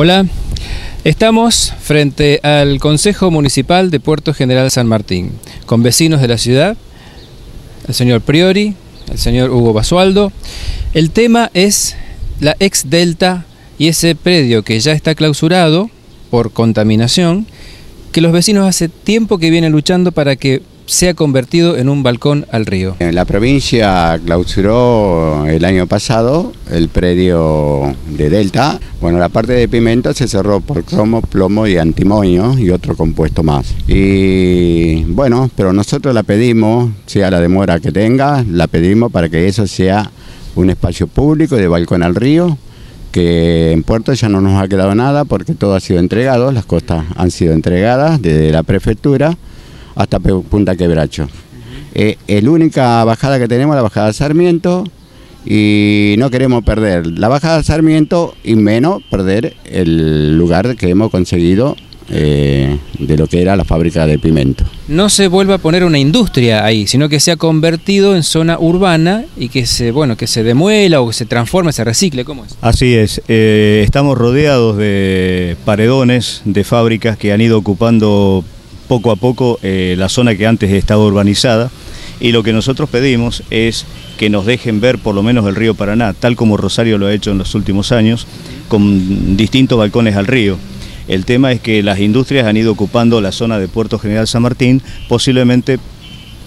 Hola, estamos frente al Consejo Municipal de Puerto General San Martín, con vecinos de la ciudad, el señor Priori, el señor Hugo Basualdo. El tema es la ex Delta y ese predio que ya está clausurado por contaminación, que los vecinos hace tiempo que vienen luchando para que se ha convertido en un balcón al río. La provincia clausuró el año pasado el predio de Delta. Bueno, la parte de pimenta se cerró por cromo, plomo y antimonio y otro compuesto más. Y bueno, pero nosotros la pedimos, sea la demora que tenga, la pedimos para que eso sea un espacio público de balcón al río, que en Puerto ya no nos ha quedado nada porque todo ha sido entregado, las costas han sido entregadas desde la prefectura hasta Punta Quebracho. Eh, la única bajada que tenemos es la bajada Sarmiento y no queremos perder la bajada Sarmiento y menos perder el lugar que hemos conseguido eh, de lo que era la fábrica de pimento. No se vuelva a poner una industria ahí, sino que se ha convertido en zona urbana y que se, bueno, que se demuela o que se transforme, se recicle, ¿cómo es? Así es, eh, estamos rodeados de paredones de fábricas que han ido ocupando poco a poco eh, la zona que antes estaba urbanizada y lo que nosotros pedimos es que nos dejen ver por lo menos el río Paraná, tal como Rosario lo ha hecho en los últimos años, con distintos balcones al río. El tema es que las industrias han ido ocupando la zona de Puerto General San Martín, posiblemente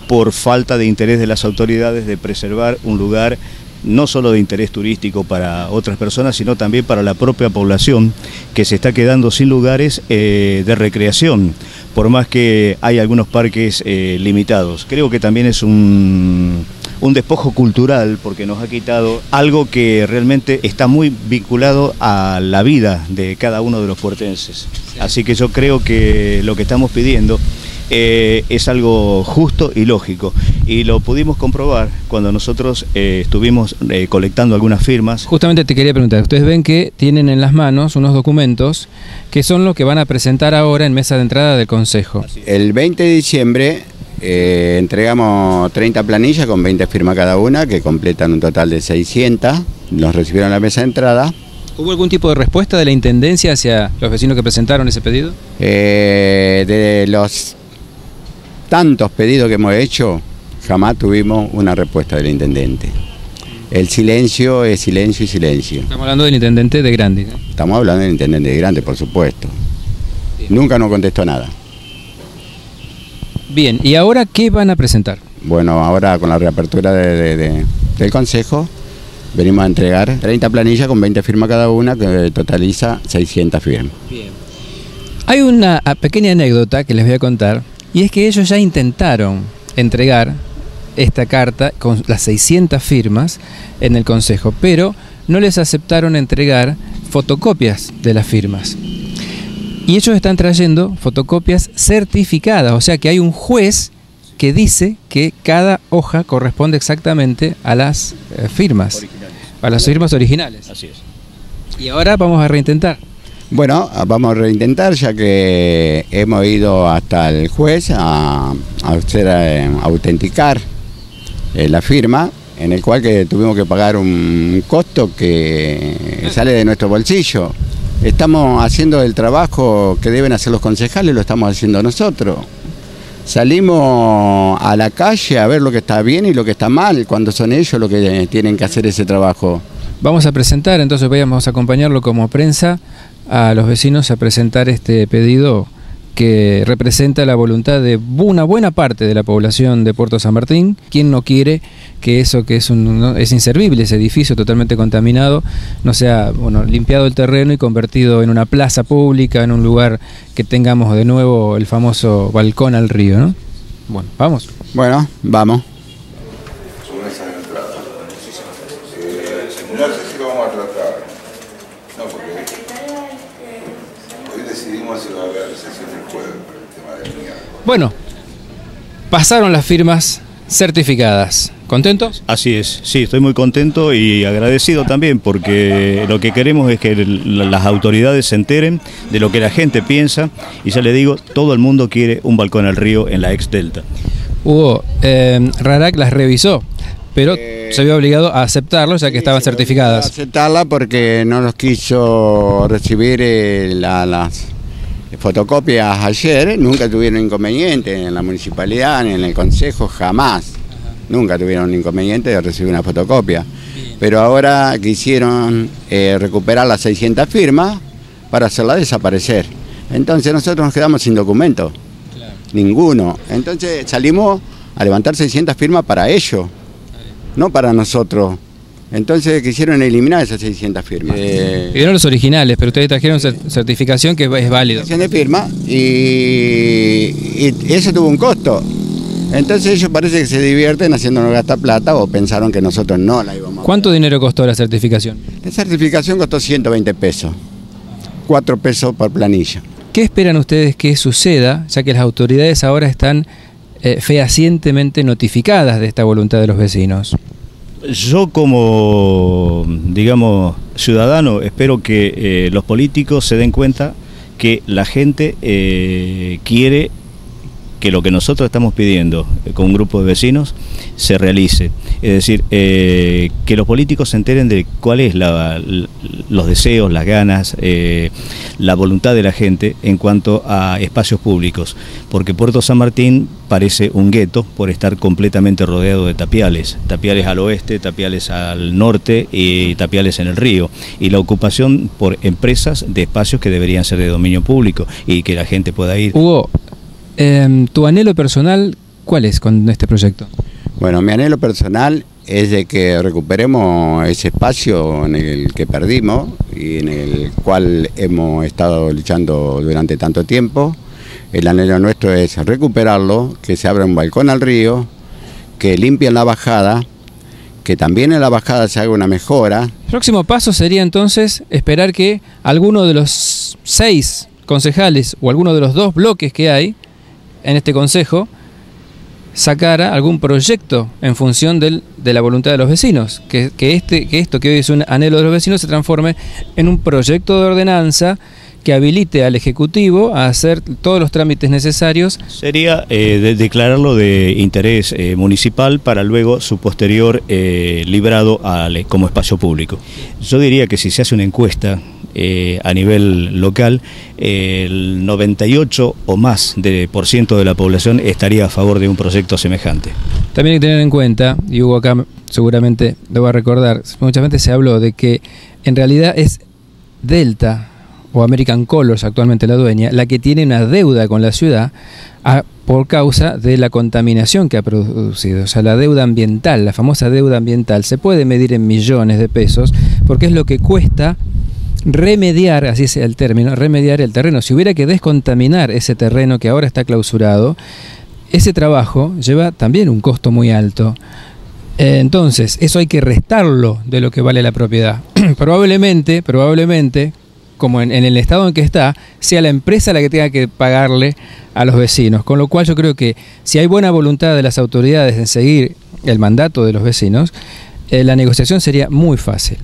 por falta de interés de las autoridades de preservar un lugar no solo de interés turístico para otras personas, sino también para la propia población que se está quedando sin lugares eh, de recreación, por más que hay algunos parques eh, limitados. Creo que también es un, un despojo cultural porque nos ha quitado algo que realmente está muy vinculado a la vida de cada uno de los puertenses. Así que yo creo que lo que estamos pidiendo eh, es algo justo y lógico. Y lo pudimos comprobar cuando nosotros eh, estuvimos eh, colectando algunas firmas. Justamente te quería preguntar, ustedes ven que tienen en las manos unos documentos que son los que van a presentar ahora en mesa de entrada del Consejo. El 20 de diciembre entregamos 30 planillas con 20 firmas cada una, que completan un total de 600. Nos recibieron en la mesa de entrada. ¿Hubo algún tipo de respuesta de la Intendencia hacia los vecinos que presentaron ese pedido? de los tantos pedidos que hemos hecho, jamás tuvimos una respuesta del intendente. El silencio es silencio y silencio. Estamos hablando del intendente de Grande. Estamos hablando del intendente de Grande, por supuesto. Nunca nos contestó nada. Bien, ¿y ahora qué van a presentar? Bueno, ahora con la reapertura del Consejo, venimos a entregar 30 planillas con 20 firmas cada una, que totaliza 600 firmas. Bien. Hay una pequeña anécdota que les voy a contar y es que ellos ya intentaron entregar esta carta con las 600 firmas en el Consejo, pero no les aceptaron entregar fotocopias de las firmas. Y ellos están trayendo fotocopias certificadas, o sea que hay un juez que dice que cada hoja corresponde exactamente a las eh, firmas, a las firmas originales. Así es. Y ahora vamos a reintentar. Bueno, vamos a reintentar ya que hemos ido hasta el juez a, hacer, eh, autenticar eh, la firma, en el cual que tuvimos que pagar un costo que sale de nuestro bolsillo. Estamos haciendo el trabajo que deben hacer los concejales, lo estamos haciendo nosotros. Salimos a la calle a ver lo que está bien y lo que está mal, cuando son ellos los que tienen que hacer ese trabajo. Vamos a presentar, entonces vayamos a acompañarlo como prensa a los vecinos a presentar este pedido que representa la voluntad de una buena parte de la población de Puerto San Martín. ¿Quién no quiere que eso que es, un, es inservible, ese edificio totalmente contaminado, no sea bueno, limpiado el terreno y convertido en una plaza pública, en un lugar que tengamos de nuevo el famoso balcón al río? ¿no? Bueno, vamos. Bueno, vamos. Bueno, pasaron las firmas certificadas. ¿Contentos? Así es, sí, estoy muy contento y agradecido también porque lo que queremos es que las autoridades se enteren de lo que la gente piensa y ya le digo, todo el mundo quiere un balcón al río en la ex Delta. Hugo, eh, Rarac las revisó, pero se vio obligado a aceptarlo ya que estaban certificadas. A aceptarla porque no nos quiso recibir eh, las fotocopias ayer, nunca tuvieron inconveniente en la municipalidad ni en el consejo, jamás. Nunca tuvieron inconveniente de recibir una fotocopia. Pero ahora quisieron eh, recuperar las 600 firmas para hacerla desaparecer. Entonces nosotros nos quedamos sin documento. Ninguno. Entonces salimos a levantar 600 firmas para ellos, no para nosotros. Entonces quisieron eliminar esas 600 firmas. Eh, Eran los originales, pero ustedes trajeron certificación que es válido. de firma y, y, eso tuvo un costo. Entonces ellos parece que se divierten haciéndonos gastar plata o pensaron que nosotros no la íbamos a ¿Cuánto dinero costó la certificación? La certificación costó 120 pesos, 4 pesos por planilla. ¿Qué esperan ustedes que suceda, ya que las autoridades ahora están eh, fehacientemente notificadas de esta voluntad de los vecinos? Yo como, digamos, ciudadano espero que eh, los políticos se den cuenta que la gente eh, quiere que lo que nosotros estamos pidiendo eh, con un grupo de vecinos se realice. Es decir, eh, que los políticos se enteren de cuál es los deseos, las ganas, eh, la voluntad de la gente en cuanto a espacios públicos. Porque Puerto San Martín parece un gueto por estar completamente rodeado de tapiales. Tapiales al oeste, tapiales al norte y tapiales en el río. Y la ocupación por empresas de espacios que deberían ser de dominio público y que la gente pueda ir. Hugo, Em, ¿Tu anhelo personal cuál es con este proyecto? Bueno, mi anhelo personal es de que recuperemos ese espacio en el que perdimos y en el cual hemos estado luchando durante tanto tiempo. El anhelo nuestro es recuperarlo, que se abra un balcón al río, que limpien la bajada, que también en la bajada se haga una mejora. El próximo paso sería entonces esperar que alguno de los seis concejales o alguno de los dos bloques que hay en este consejo sacara algún proyecto en función del, de la voluntad de los vecinos, que, que, este, que esto que hoy es un anhelo de los vecinos se transforme en un proyecto de ordenanza que habilite al Ejecutivo a hacer todos los trámites necesarios. Sería eh, declararlo de interés eh, municipal para luego su posterior eh, librado al, como espacio público. Yo diría que si se hace una encuesta a nivel local, el 98 o más de, por ciento de la población estaría a favor de un proyecto semejante. También hay que tener en cuenta, y Hugo acá seguramente lo va a recordar, muchas veces se habló de que en realidad es Delta o American Colors, actualmente la dueña, la que tiene una deuda con la ciudad por causa de la contaminación que ha producido. O sea, la deuda ambiental, la famosa deuda ambiental, se puede medir en millones de pesos porque es lo que cuesta remediar, así es el término, remediar el terreno. Si hubiera que descontaminar ese terreno que ahora está clausurado, ese trabajo lleva también un costo muy alto. Eh, entonces, eso hay que restarlo de lo que vale la propiedad. probablemente, probablemente, como en, el estado en que está, sea la empresa la que tenga que pagarle a los vecinos. Con lo cual yo creo que si hay buena voluntad de las autoridades en seguir el mandato de los vecinos, eh, la negociación sería muy fácil.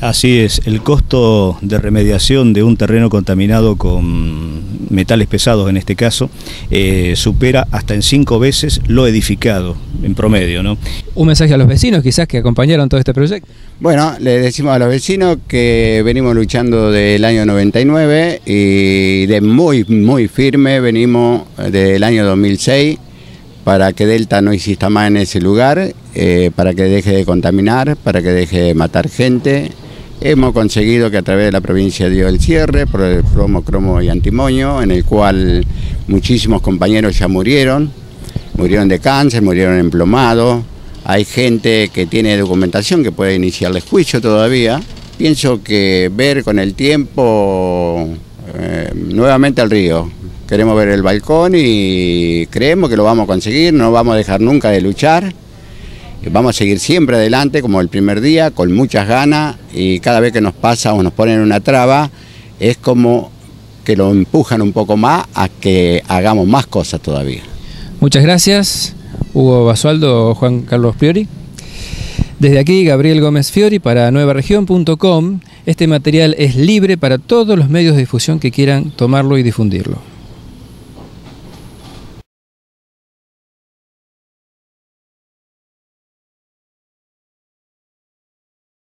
Así es, el costo de remediación de un terreno contaminado con metales pesados en este caso eh, supera hasta en cinco veces lo edificado en promedio. ¿no? Un mensaje a los vecinos quizás que acompañaron todo este proyecto. Bueno, le decimos a los vecinos que venimos luchando del año 99 y de muy, muy firme venimos del año 2006 para que Delta no exista más en ese lugar, eh, para que deje de contaminar, para que deje de matar gente Hemos conseguido que a través de la provincia dio el cierre por el plomo, cromo y antimonio, en el cual muchísimos compañeros ya murieron, murieron de cáncer, murieron emplomados. Hay gente que tiene documentación que puede iniciarles juicio todavía. Pienso que ver con el tiempo eh, nuevamente al río. Queremos ver el balcón y creemos que lo vamos a conseguir, no vamos a dejar nunca de luchar. Vamos a seguir siempre adelante como el primer día, con muchas ganas y cada vez que nos pasa o nos ponen una traba, es como que lo empujan un poco más a que hagamos más cosas todavía. Muchas gracias, Hugo Basualdo, Juan Carlos Priori. Desde aquí, Gabriel Gómez Fiori para nuevaregión.com. Este material es libre para todos los medios de difusión que quieran tomarlo y difundirlo.